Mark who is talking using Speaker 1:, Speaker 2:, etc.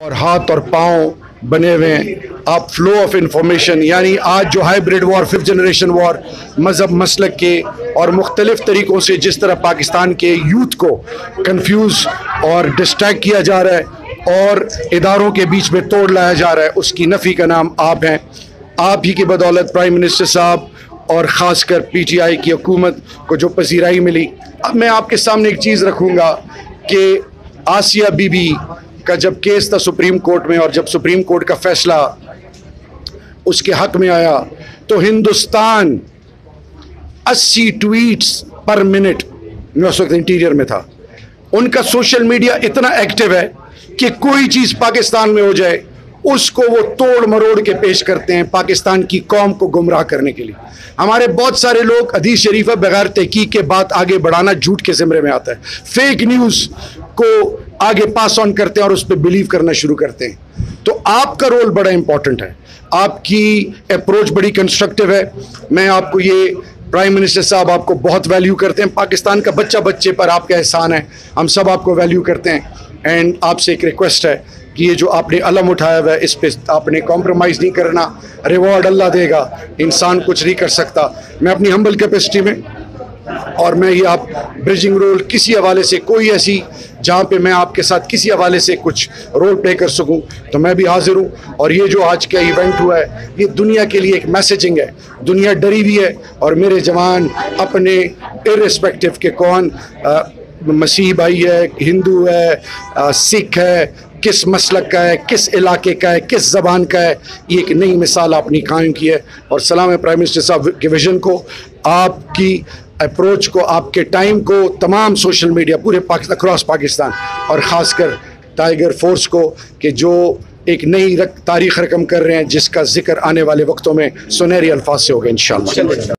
Speaker 1: और हाथ और पाँव बने हुए हैं। आप फ्लो ऑफ़ इंफॉर्मेशन यानी आज जो hybrid war fifth generation war मज़हब, मसलक के और मुख्तलिफ़ तरीक़ों से जिस तरह पाकिस्तान के यूथ को कन्फ्यूज़ और डिस्ट्रैक्ट किया जा रहा है और इदारों के बीच में तोड़ लाया जा रहा है, उसकी नफ़ी का नाम आप हैं। आप ही की बदौलत प्राइम मिनिस्टर साहब और ख़ास कर पी टी आई की हुकूमत को जो पसीराई मिली। अब मैं आपके सामने एक चीज़ रखूँगा कि आसिया बीबी का जब केस था सुप्रीम कोर्ट में और जब सुप्रीम कोर्ट का फैसला उसके हक में आया तो हिंदुस्तान 80 ट्वीट्स पर मिनट मैं उस वक्त इंटीरियर में था। उनका सोशल मीडिया इतना एक्टिव है कि कोई चीज़ पाकिस्तान में हो जाए, उसको वो तोड़ मरोड़ के पेश करते हैं पाकिस्तान की कौम को गुमराह करने के लिए। हमारे बहुत सारे लोग अदीस शरीफ बगैर तहकीक के बात आगे बढ़ाना झूठ के जिमरे में आता है। फेक न्यूज़ को आगे पास ऑन करते हैं और उस पर बिलीव करना शुरू करते हैं। तो आपका रोल बड़ा इंपॉर्टेंट है। आपकी अप्रोच बड़ी कंस्ट्रक्टिव है। मैं आपको ये प्राइम मिनिस्टर साहब आपको बहुत वैल्यू करते हैं। पाकिस्तान का बच्चा बच्चे पर आपका एहसान है। हम सब आपको वैल्यू करते हैं। एंड आपसे एक रिक्वेस्ट है कि ये जो आपने अलम उठाया हुआ है, इस पर आपने कॉम्प्रोमाइज़ नहीं करना। रिवॉर्ड अल्लाह देगा। इंसान कुछ नहीं कर सकता। मैं अपनी हम्बल कैपेसिटी में और मैं ये आप ब्रिजिंग रोल किसी हवाले से, कोई ऐसी जहाँ पे मैं आपके साथ किसी हवाले से कुछ रोल प्ले कर सकूँ तो मैं भी हाजिर हूँ। और ये जो आज का इवेंट हुआ है, ये दुनिया के लिए एक मैसेजिंग है। दुनिया डरी हुई है और मेरे जवान अपने इरिस्पेक्टिव के कौन मसीह भाई है, हिंदू है सिख है, किस मसलक का है, किस इलाके का है, किस ज़बान का है, ये एक नई मिसाल आपने कायम की है। और सलाम है प्राइम मिनिस्टर साहब के विजन को। आपकी अप्रोच को आपके टाइम को तमाम सोशल मीडिया पूरे पाकिस्तान अक्रॉस पाकिस्तान और ख़ासकर टाइगर फोर्स को कि जो एक नई रक, तारीख रकम कर रहे हैं जिसका ज़िक्र आने वाले वक्तों में सुनहरी अल्फाज से होगा इन